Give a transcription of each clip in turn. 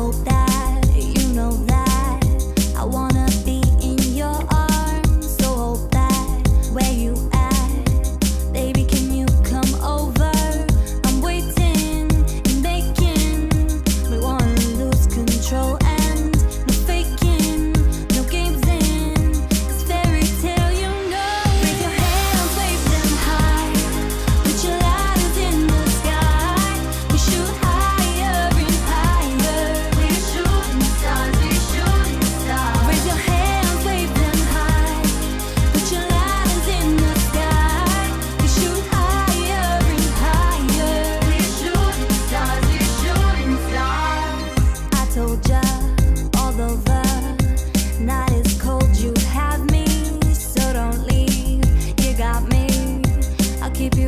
hope that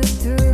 through.